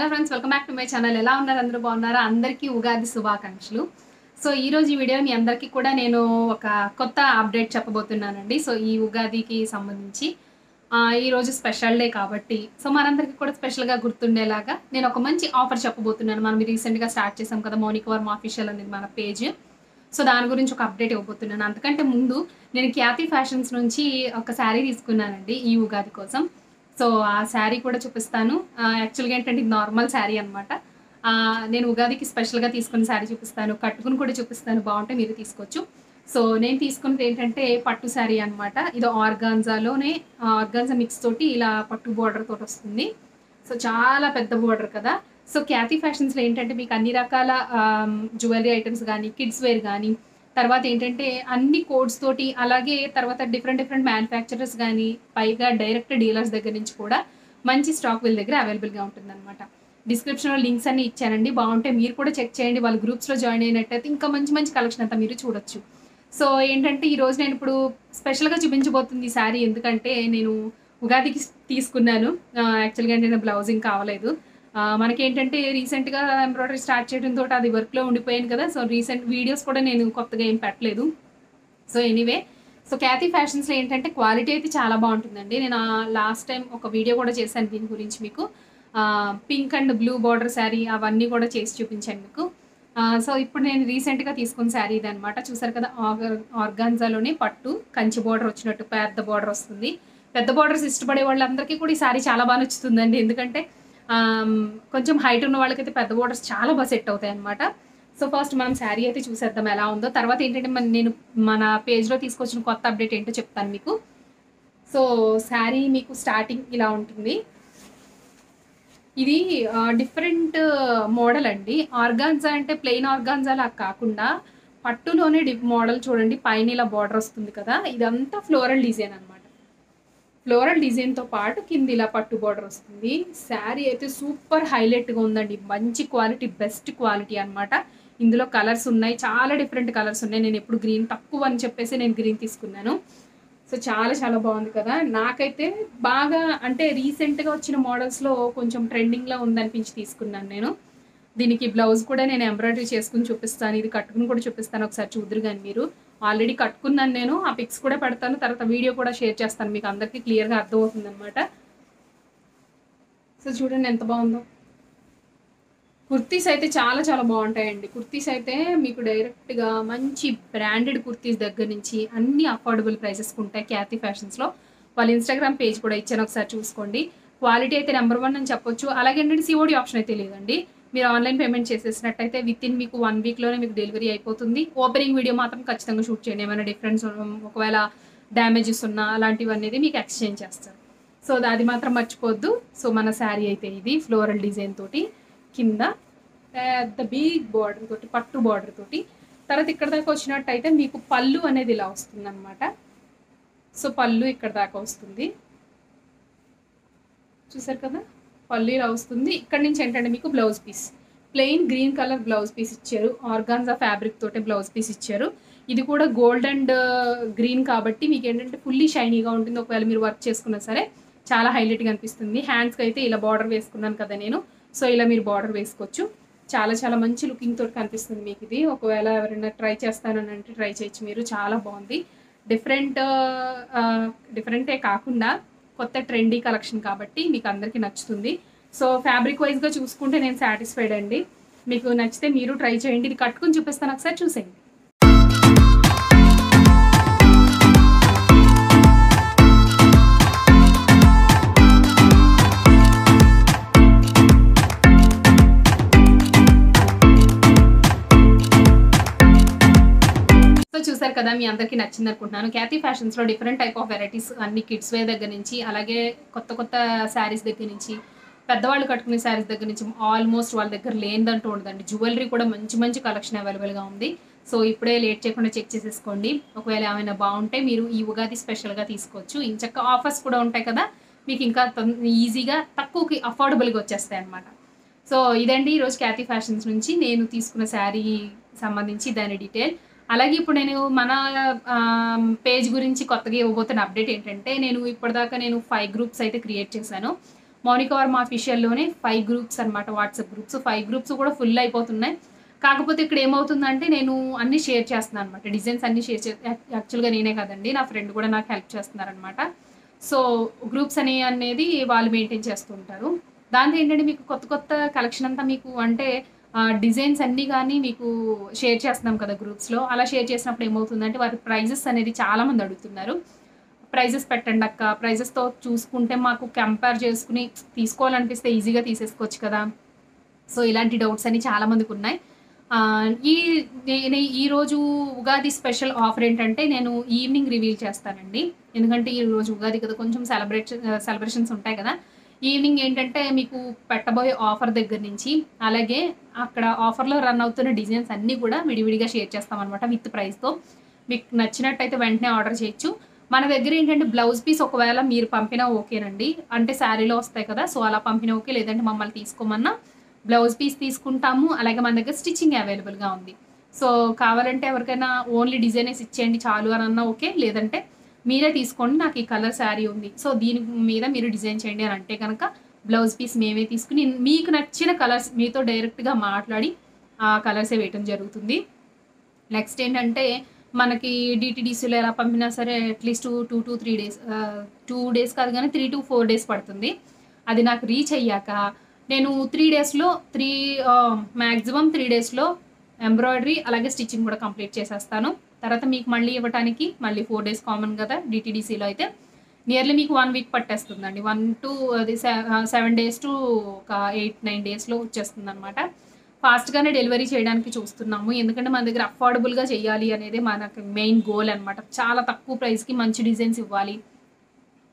Hello friends welcome back to my channel. ఎలా ఉన్నారు? అందరూ బాగున్నారా? అందరికీ ఉగాది శుభాకాంక్షలు. సో ఈ రోజు ఈ వీడియో మీ అందరికీ కూడా నేను ఒక కొత్త అప్డేట్ చెప్పబోతున్నానండి. సో ఈ ఉగాదికి సంబంధించి ఈరోజు స్పెషల్ డే కాబట్టి. సో మనందరికీ కూడా స్పెషల్గా గుర్తుండేలాగా నేను ఒక మంచి ఆఫర్ చెప్పబోతున్నాను. మనం రీసెంట్గా స్టార్ట్ చేసాం కదా మౌనిక వర్మ ఆఫీషియల్ అనేది మన పేజ్. సో దాని గురించి ఒక అప్డేట్ ఇవ్వబోతున్నాను. అంతకంటే ముందు నేను ఖ్యాతి ఫ్యాషన్స్ నుంచి ఒక శారీ తీసుకున్నానండి ఈ ఉగాది కోసం. సో ఆ శారీ కూడా చూపిస్తాను. యాక్చువల్గా ఏంటంటే ఇది నార్మల్ శారీ అనమాట నేను ఉగాదికి స్పెషల్గా తీసుకున్న శారీ చూపిస్తాను. కట్టుకుని కూడా చూపిస్తాను. బాగుంటే మీరు తీసుకోవచ్చు. సో నేను తీసుకున్నది ఏంటంటే పట్టు శారీ అనమాట ఇది ఆర్గాన్జాలోనే ఆర్గాన్జా మిక్స్ తోటి ఇలా పట్టు బోర్డర్ తోటి వస్తుంది. సో చాలా పెద్ద బోర్డర్ కదా. సో క్యాతి ఫ్యాషన్స్లో ఏంటంటే మీకు అన్ని రకాల జ్యువెలరీ ఐటమ్స్ కానీ కిడ్స్ వేర్ కానీ తర్వాత ఏంటంటే అన్ని కోడ్స్ తోటి అలాగే తర్వాత డిఫరెంట్ డిఫరెంట్ మ్యానుఫ్యాక్చరర్స్ కానీ పైగా డైరెక్ట్ డీలర్స్ దగ్గర నుంచి కూడా మంచి స్టాక్ వీళ్ళ దగ్గర అవైలబుల్గా ఉంటుందన్నమాట. డిస్క్రిప్షన్లో లింక్స్ అన్ని ఇచ్చానండి. బాగుంటే మీరు కూడా చెక్ చేయండి. వాళ్ళ గ్రూప్స్లో జాయిన్ అయినట్టయితే ఇంకా మంచి మంచి కలెక్షన్ అంతా మీరు చూడొచ్చు. సో ఏంటంటే ఈరోజు నేను ఇప్పుడు స్పెషల్గా చూపించబోతుంది ఈ శారీ ఎందుకంటే నేను ఉగాదికి తీసుకున్నాను. యాక్చువల్గా నేను బ్లౌజింగ్ కావలేదు. మనకేంటంటే రీసెంట్గా ఎంబ్రాయిడరీ స్టార్ట్ చేయడంతో అది వర్క్లో ఉండిపోయాను కదా సో రీసెంట్ వీడియోస్ కూడా నేను కొత్తగా ఏం పెట్టలేదు. సో ఎనీవే సో క్యాతి ఫ్యాషన్స్లో ఏంటంటే క్వాలిటీ అయితే చాలా బాగుంటుందండి. నేను లాస్ట్ టైం ఒక వీడియో కూడా చేశాను దీని గురించి మీకు. Pink and blue border sari అవన్నీ కూడా చేసి చూపించాను మీకు. సో ఇప్పుడు నేను రీసెంట్గా తీసుకున్న శారీ ఇది అనమాట చూసారు కదా ఆర్గాన్జాలోనే పట్టు కంచి బార్డర్ వచ్చినట్టు పెద్ద బార్డర్ వస్తుంది. పెద్ద బార్డర్స్ ఇష్టపడే వాళ్ళందరికీ కూడా ఈ శారీ చాలా బాగా నచ్చుతుందండి. ఎందుకంటే కొంచెం హైట్ ఉన్న వాళ్ళకైతే పెద్ద బోర్డర్స్ చాలా బాగా సెట్ అవుతాయి అనమాట సో ఫస్ట్ మనం శారీ అయితే చూసేద్దాం ఎలా ఉందో. తర్వాత ఏంటంటే మన నేను మన పేజ్లో తీసుకొచ్చిన కొత్త అప్డేట్ ఏంటో చెప్తాను మీకు. సో శారీ మీకు స్టార్టింగ్ ఇలా ఉంటుంది. ఇది డిఫరెంట్ మోడల్ అండి. ఆర్గాన్జా అంటే ప్లెయిన్ ఆర్గాన్జా లా కాకుండా పట్టులోనే డి మోడల్ చూడండి పైన ఇలా బార్డర్ వస్తుంది కదా. ఇదంతా ఫ్లోరల్ డిజైన్ అనమాట ఫ్లోరల్ డిజైన్తో పాటు కింద ఇలా పట్టు బార్డర్ వస్తుంది. శారీ అయితే సూపర్ హైలైట్గా ఉందండి. మంచి క్వాలిటీ బెస్ట్ క్వాలిటీ అన్నమాట. ఇందులో కలర్స్ ఉన్నాయి. చాలా డిఫరెంట్ కలర్స్ ఉన్నాయి. నేను ఎప్పుడు గ్రీన్ తక్కువ అని చెప్పేసి నేను గ్రీన్ తీసుకున్నాను. సో చాలా చాలా బాగుంది కదా. నాకైతే బాగా అంటే రీసెంట్గా వచ్చిన మోడల్స్లో కొంచెం ట్రెండింగ్లో ఉందనిపించి తీసుకున్నాను నేను. దీనికి బ్లౌజ్ కూడా నేను ఎంబ్రాయిడరీ చేసుకుని చూపిస్తాను. ఇది కట్టుకుని కూడా చూపిస్తాను. ఒకసారి చూద్దరు కానీ మీరు. ఆల్రెడీ కట్టుకున్నాను నేను. ఆ పిక్స్ కూడా పెడతాను. తర్వాత వీడియో కూడా షేర్ చేస్తాను. మీకు అందరికీ క్లియర్గా అర్థమవుతుంది అనమాట సో చూడండి ఎంత బాగుందో. కుర్తీస్ అయితే చాలా చాలా బాగుంటాయండి. కుర్తీస్ అయితే మీకు డైరెక్ట్గా మంచి బ్రాండెడ్ కుర్తీస్ దగ్గర నుంచి అన్ని అఫోర్డబుల్ ప్రైసెస్కి ఉంటాయి క్యాతి ఫ్యాషన్స్లో వాళ్ళ ఇన్స్టాగ్రామ్ పేజ్ కూడా ఇచ్చాను. ఒకసారి చూసుకోండి. క్వాలిటీ అయితే నెంబర్ వన్ అని చెప్పొచ్చు. అలాగే ఏంటంటే సిఓడి ఆప్షన్ అయితే లేదండి. మీరు ఆన్లైన్ పేమెంట్ చేసేసినట్టయితే విత్ ఇన్ మీకు వన్ వీక్లోనే మీకు డెలివరీ అయిపోతుంది. ఓపెనింగ్ వీడియో మాత్రం ఖచ్చితంగా షూట్ చేయండి. ఏమైనా డిఫరెన్స్ ఒకవేళ డ్యామేజెస్ ఉన్నా అలాంటివి అనేది మీకు ఎక్స్చేంజ్ చేస్తారు. సో అది మాత్రం మర్చిపోవద్దు సో మన శారీ అయితే ఇది ఫ్లోరల్ డిజైన్ తోటి కింద పెద్ద బిగ్ బార్డర్ తోటి పట్టు బార్డర్ తోటి. తర్వాత ఇక్కడ దాకా వచ్చినట్టయితే మీకు పళ్ళు అనేది ఇలా వస్తుంది అనమాట సో పళ్ళు ఇక్కడ దాకా వస్తుంది. చూసారు కదా? పళ్ళు వస్తుంది ఇక్కడ నుంచి ఏంటంటే మీకు blouse piece plain green colour blouse piece ఇచ్చారు. ఆర్గాన్జా ఫ్యాబ్రిక్ తోటి బ్లౌజ్ పీస్ ఇచ్చారు. ఇది కూడా గోల్డ్ అండ్ గ్రీన్ కాబట్టి మీకు ఏంటంటే ఫుల్లీ షైనీగా ఉంటుంది. ఒకవేళ మీరు వర్క్ చేసుకున్నా సరే చాలా హైలైట్గా అనిపిస్తుంది. హ్యాండ్స్కి అయితే ఇలా బార్డర్ వేసుకున్నాను కదా నేను. సో ఇలా మీరు బార్డర్ వేసుకోవచ్చు. చాలా చాలా మంచి లుకింగ్ తోటి కనిపిస్తుంది మీకు ఇది. ఒకవేళ ఎవరైనా ట్రై చేస్తానని అంటే ట్రై చేయొచ్చు మీరు. చాలా బాగుంది. డిఫరెంట్ డిఫరెంటే uh, uh, కాకుండా కొత్త ట్రెండీ కలెక్షన్ కాబట్టి మీకు అందరికీ నచ్చుతుంది. సో ఫ్యాబ్రిక్ వైజ్గా చూసుకుంటే నేను సాటిస్ఫైడ్ అండి. మీకు నచ్చితే మీరు ట్రై చేయండి. ఇది కట్టుకుని చూపిస్తాను. ఒకసారి చూసేయండి. కదా మీ అందరికీ నచ్చింది అనుకుంటున్నాను క్యాతి ఫ్యాషన్స్లో డిఫరెంట్ టైప్ ఆఫ్ వెరైటీస్ అన్ని కిడ్స్ వేర్ దగ్గర నుంచి అలాగే కొత్త కొత్త శారీస్ దగ్గర నుంచి పెద్దవాళ్ళు కట్టుకునే శారీస్ దగ్గర నుంచి ఆల్మోస్ట్ వాళ్ళ దగ్గర లేనిదంటూ ఉండదండి. జ్యువెలరీ కూడా మంచి మంచి కలెక్షన్ అవైలబుల్గా ఉంది. సో ఇప్పుడే లేట్ చేయకుండా చెక్ చేసేసుకోండి. ఒకవేళ ఏమైనా బాగుంటే మీరు ఈ ఉగాది స్పెషల్గా తీసుకోవచ్చు. ఇంచక్క ఆఫర్స్ కూడా ఉంటాయి కదా మీకు ఇంకా ఈజీగా తక్కువకి అఫోర్డబుల్గా వచ్చేస్తాయి అనమాట సో ఇదండి ఈరోజు క్యాతి ఫ్యాషన్స్ నుంచి నేను తీసుకున్న శారీ సంబంధించి దాని డీటెయిల్ అలాగే ఇప్పుడు నేను మన పేజ్ గురించి కొత్తగా ఇవ్వబోతున్న అప్డేట్ ఏంటంటే నేను ఇప్పటిదాకా నేను ఫైవ్ గ్రూప్స్ అయితే క్రియేట్ చేశాను. మౌనిక వర్మ అఫీషియల్లోనే ఫైవ్ గ్రూప్స్ అనమాట వాట్సాప్ గ్రూప్స్ ఫైవ్ గ్రూప్స్ కూడా ఫుల్ అయిపోతున్నాయి. కాకపోతే ఇక్కడ ఏమవుతుందంటే నేను అన్ని షేర్ చేస్తున్నాను అనమాట డిజైన్స్ అన్ని షేర్ చే యాక్చువల్గా నేనే కదండి. నా ఫ్రెండ్ కూడా నాకు హెల్ప్ చేస్తున్నారనమాట సో గ్రూప్స్ అనే అనేది వాళ్ళు మెయింటైన్ చేస్తుంటారు దాంతో ఏంటంటే మీకు కొత్త కొత్త కలెక్షన్ అంతా మీకు అంటే డిజైన్స్ అన్నీ కానీ మీకు షేర్ చేస్తున్నాం కదా గ్రూప్స్లో అలా షేర్ చేసినప్పుడు ఏమవుతుందంటే వారి ప్రైజెస్ అనేది చాలామంది అడుగుతున్నారు. ప్రైజెస్ పెట్టండి అక్క ప్రైజెస్తో చూసుకుంటే మాకు కంపేర్ చేసుకుని తీసుకోవాలనిపిస్తే ఈజీగా తీసేసుకోవచ్చు కదా. సో ఇలాంటి డౌట్స్ అన్ని చాలామందికి ఉన్నాయి. ఈ నేను ఈరోజు ఉగాది స్పెషల్ ఆఫర్ ఏంటంటే నేను ఈవినింగ్ రివీల్ చేస్తానండి. ఎందుకంటే ఈ రోజు ఉగాది కదా కొంచెం సెలబ్రేట్ సెలబ్రేషన్స్ ఉంటాయి కదా. ఈవినింగ్ ఏంటంటే మీకు పెట్టబోయే ఆఫర్ దగ్గర నుంచి అలాగే అక్కడ ఆఫర్లో రన్ అవుతున్న డిజైన్స్ అన్నీ కూడా విడివిడిగా షేర్ చేస్తామన్నమాట విత్ ప్రైస్తో. మీకు నచ్చినట్టయితే వెంటనే ఆర్డర్ చేయొచ్చు. మన దగ్గర ఏంటంటే బ్లౌజ్ పీస్ ఒకవేళ మీరు పంపినా ఓకేనండి. అంటే శారీలో వస్తాయి కదా సో అలా పంపినా ఓకే లేదంటే మమ్మల్ని తీసుకోమన్నా బ్లౌజ్ పీస్ తీసుకుంటాము. అలాగే మన దగ్గర స్టిచ్చింగ్ అవైలబుల్గా ఉంది. సో కావాలంటే ఎవరికైనా ఓన్లీ డిజైనర్స్ ఇచ్చేయండి చాలు అని అన్నా ఓకే లేదంటే మీరే తీసుకోండి నాకు ఈ కలర్ శారీ ఉంది. సో దీని మీద మీరు డిజైన్ చేయండి అని అంటే కనుక బ్లౌజ్ పీస్ మేమే తీసుకుని మీకు నచ్చిన కలర్స్ మీతో డైరెక్ట్గా మాట్లాడి ఆ కలర్సే వేయటం జరుగుతుంది. నెక్స్ట్ ఏంటంటే మనకి డిటీడీసీలో ఎలా పంపినా సరే at least two to three days two days కాదు కానీ త్రీ టు ఫోర్ డేస్ పడుతుంది. అది నాకు రీచ్ అయ్యాక నేను త్రీ డేస్లో త్రీ మ్యాక్సిమం త్రీ డేస్లో ఎంబ్రాయిడరీ అలాగే స్టిచ్చింగ్ కూడా కంప్లీట్ చేసేస్తాను. తర్వాత మీకు మళ్ళీ ఇవ్వడానికి మళ్ళీ ఫోర్ డేస్ కామన్ కదా డిటీడీసీలో అయితే. నియర్లీ మీకు వన్ వీక్ పట్టేస్తుందండి. వన్ టు అది సెవెన్ డేస్ టు ఒక ఎయిట్ నైన్ డేస్లో వచ్చేస్తుంది అనమాట ఫాస్ట్గానే డెలివరీ చేయడానికి చూస్తున్నాము. ఎందుకంటే మన దగ్గర అఫోర్డబుల్గా చేయాలి అనేది మనకి మెయిన్ గోల్ అనమాట చాలా తక్కువ ప్రైస్కి మంచి డిజైన్స్ ఇవ్వాలి.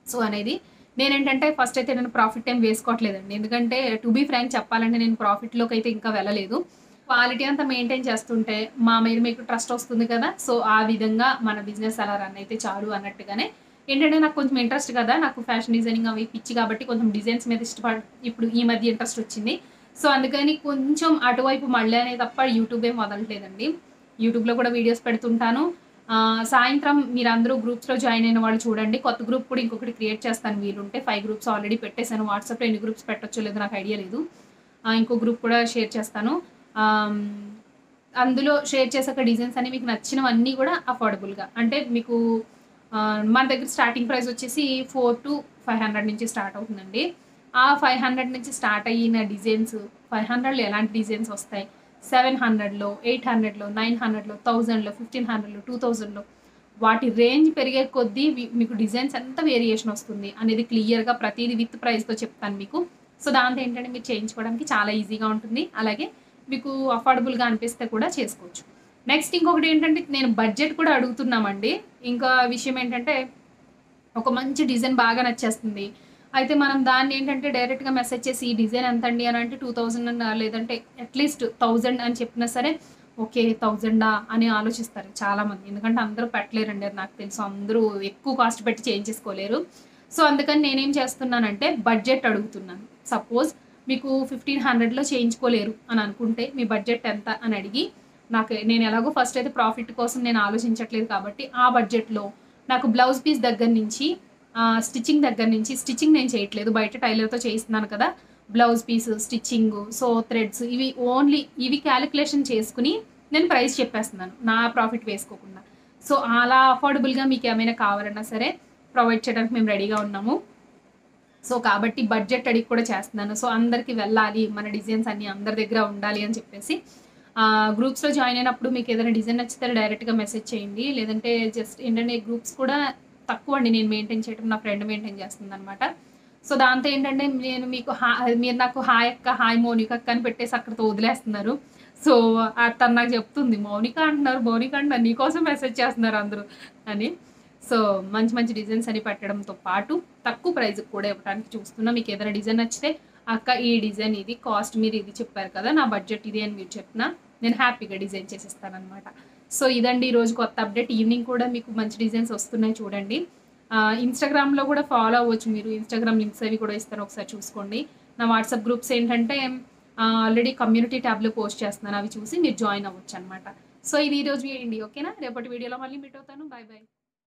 సో అనేది నేనేంటంటే ఫస్ట్ అయితే నేను ప్రాఫిట్ టైం వేసుకోవట్లేదండి. ఎందుకంటే టు బీ ఫ్రాంక్ చెప్పాలంటే నేను ప్రాఫిట్లోకి అయితే ఇంకా వెళ్ళలేదు. క్వాలిటీ అంతా మెయింటైన్ చేస్తుంటే మా మీద మీకు ట్రస్ట్ వస్తుంది కదా. సో ఆ విధంగా మన బిజినెస్ అలా రన్ అయితే చాలు అన్నట్టుగానే ఏంటంటే నాకు కొంచెం ఇంట్రెస్ట్ కదా. నాకు ఫ్యాషన్ డిజైనింగ్ అవి పిచ్చి కాబట్టి కొంచెం డిజైన్స్ మీద ఇష్టపడ ఇప్పుడు ఈ మధ్య ఇంట్రెస్ట్ వచ్చింది. సో అందుకని కొంచెం అటువైపు మళ్ళీ అనే తప్ప యూట్యూబ్ ఏం వదలట్లేదండి. యూట్యూబ్లో కూడా వీడియోస్ పెడుతుంటాను. సాయంత్రం మీరు అందరూ గ్రూప్స్లో జాయిన్ అయిన వాళ్ళు చూడండి. కొత్త గ్రూప్ కూడా ఇంకొకటి క్రియేట్ చేస్తాను వీలుంటే. ఫైవ్ గ్రూప్స్ ఆల్రెడీ పెట్టేశాను. వాట్సాప్లో ఎన్ని గ్రూప్స్ పెట్టచ్చో లేదో నాకు ఐడియా లేదు. ఇంకో గ్రూప్ కూడా షేర్ చేస్తాను. అందులో షేర్ చేసాక డిజైన్స్ అన్ని మీకు నచ్చినవన్నీ కూడా అఫోర్డబుల్గా అంటే మీకు మన దగ్గర స్టార్టింగ్ ప్రైస్ వచ్చేసి ఫోర్ టు ఫైవ్ హండ్రెడ్ నుంచి స్టార్ట్ అవుతుందండి. ఆ ఫైవ్ హండ్రెడ్ నుంచి స్టార్ట్ అయిన డిజైన్స్ ఫైవ్ హండ్రెడ్లో ఎలాంటి డిజైన్స్ వస్తాయి? సెవెన్ హండ్రెడ్లో ఎయిట్ హండ్రెడ్లో నైన్ హండ్రెడ్లో థౌజండ్లో ఫిఫ్టీన్ హండ్రెడ్లో టూ థౌజండ్లో వాటి రేంజ్ పెరిగే కొద్దీ మీకు డిజైన్స్ ఎంత వేరియేషన్ వస్తుంది అనేది క్లియర్గా ప్రతిదీ విత్ ప్రైస్తో చెప్తాను మీకు. సో దాంతో ఏంటంటే మీరు చేయించుకోవడానికి చాలా ఈజీగా ఉంటుంది. అలాగే మీకు అఫోర్డబుల్గా అనిపిస్తే కూడా చేసుకోవచ్చు. నెక్స్ట్ ఇంకొకటి ఏంటంటే నేను బడ్జెట్ కూడా అడుగుతున్నామండి. ఇంకా విషయం ఏంటంటే ఒక మంచి డిజైన్ బాగా నచ్చేస్తుంది. అయితే మనం దాన్ని ఏంటంటే డైరెక్ట్గా మెసేజ్ చేసి ఈ డిజైన్ ఎంత అండి అని అంటే టూ థౌజండ్ లేదంటే అట్లీస్ట్ థౌజండ్ అని చెప్పినా సరే ఓకే థౌజండా అని ఆలోచిస్తారు చాలామంది. ఎందుకంటే అందరూ పెట్టలేరండి అది నాకు తెలుసు. అందరూ ఎక్కువ కాస్ట్ పెట్టి చేయించేసుకోలేరు సో అందుకని నేనేం చేస్తున్నానంటే బడ్జెట్ అడుగుతున్నాను. సపోజ్ మీకు ఫిఫ్టీన్ హండ్రెడ్లో చేయించుకోలేరు అని అనుకుంటే మీ బడ్జెట్ ఎంత అని అడిగి నాకు నేను ఎలాగో ఫస్ట్ అయితే ప్రాఫిట్ కోసం నేను ఆలోచించట్లేదు కాబట్టి ఆ బడ్జెట్లో నాకు బ్లౌజ్ పీస్ దగ్గర నుంచి స్టిచ్చింగ్ దగ్గర నుంచి స్టిచ్చింగ్ నేను చేయట్లేదు. బయట టైలర్తో చేయిస్తున్నాను కదా blouse piece stitching so threads ఇవి ఓన్లీ ఇవి క్యాలిక్యులేషన్ చేసుకుని నేను ప్రైస్ చెప్పేస్తున్నాను నా ప్రాఫిట్ వేసుకోకుండా. సో అలా అఫోర్డబుల్గా మీకు ఏమైనా కావాలన్నా సరే ప్రొవైడ్ చేయడానికి మేము రెడీగా ఉన్నాము. సో కాబట్టి బడ్జెట్ అడిగి కూడా చేస్తున్నాను. సో అందరికి వెళ్ళాలి మన డిజైన్స్ అన్నీ అందరి దగ్గర ఉండాలి అని చెప్పేసి గ్రూప్స్లో జాయిన్ అయినప్పుడు మీకు ఏదైనా డిజైన్ నచ్చితే డైరెక్ట్గా మెసేజ్ చేయండి. లేదంటే జస్ట్ ఏంటంటే గ్రూప్స్ కూడా తక్కువ అండి. నేను మెయింటైన్ చేయడం నా ఫ్రెండ్ మెయింటైన్ చేస్తుంది అనమాట సో దాంతో ఏంటంటే నేను మీకు హా మీరు నాకు హాయ్ అక్క హాయ్ మౌనిక అక్క అని పెట్టేసి అక్కడితో వదిలేస్తున్నారు. సో తను నాకు చెప్తుంది మౌనిక అంటున్నారు మౌనిక అంటున్నారు నీకోసం మెసేజ్ చేస్తున్నారు అందరూ అని. సో మంచి మంచి డిజైన్స్ అని పెట్టడంతో పాటు తక్కువ ప్రైస్ కూడా ఇవ్వడానికి చూస్తున్నా. మీకు ఏదైనా డిజైన్ నచ్చితే అక్క ఈ డిజైన్ ఇది కాస్ట్ మీరు ఇది చెప్పారు కదా నా బడ్జెట్ ఇది అని మీరు చెప్పినా నేను హ్యాపీగా డిజైన్ చేసేస్తానమాట సో ఇదండి ఈరోజు కొత్త అప్డేట్. ఈవినింగ్ కూడా మీకు మంచి డిజైన్స్ వస్తున్నాయి చూడండి. ఇన్స్టాగ్రామ్లో కూడా ఫాలో అవ్వచ్చు మీరు. ఇన్స్టాగ్రామ్ లింక్స్ అవి కూడా ఇస్తాను ఒకసారి చూసుకోండి. నా వాట్సాప్ గ్రూప్స్ ఏంటంటే ఆల్రెడీ కమ్యూనిటీ ట్యాబ్లో పోస్ట్ చేస్తున్నాను. అవి చూసి మీరు జాయిన్ అవ్వచ్చు అనమాట సో ఇది ఈరోజు వేయండి ఓకేనా? రేపటి వీడియోలో మళ్ళీ మీట్ అవుతాను. Bye bye